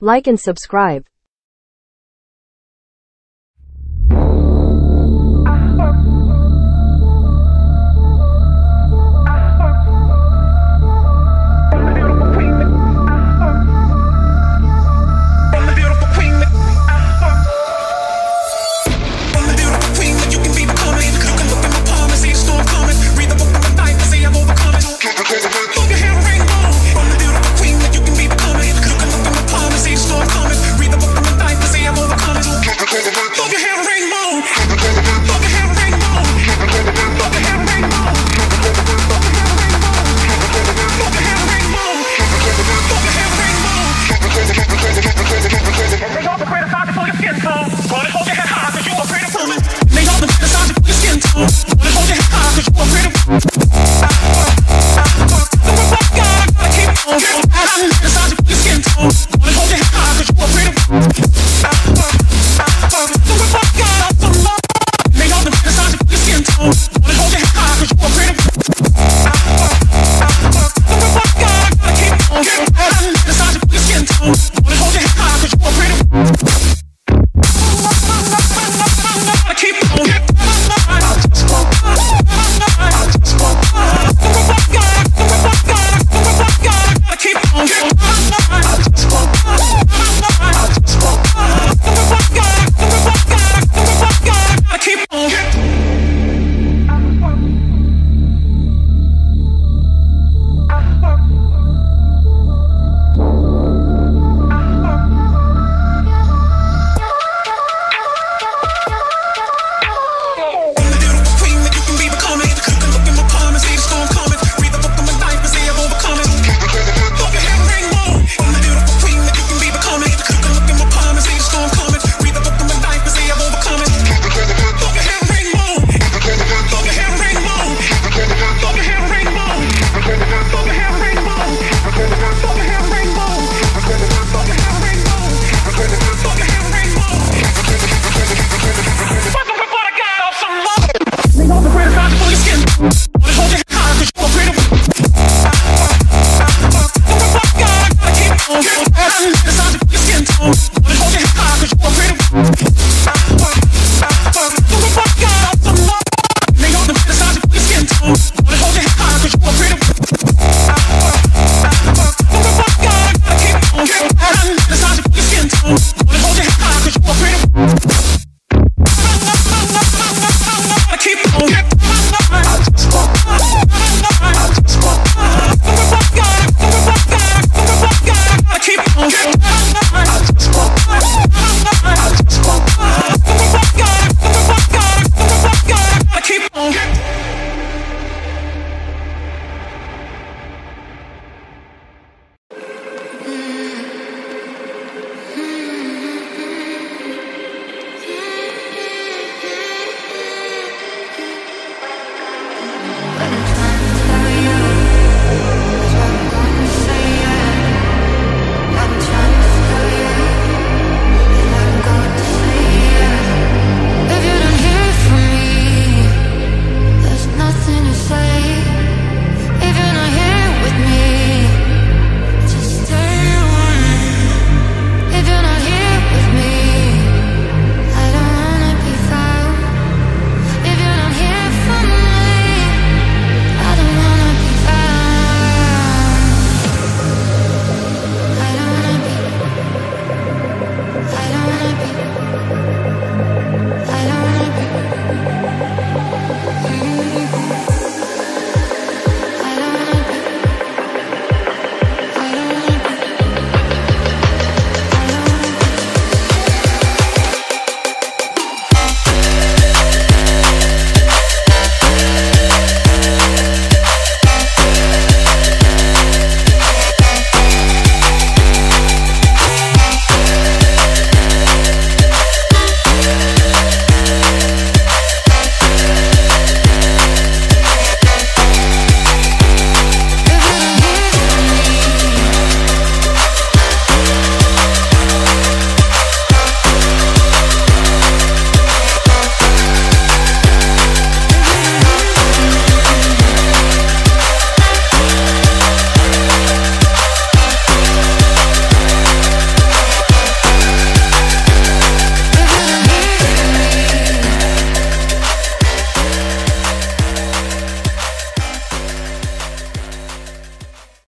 Like and subscribe.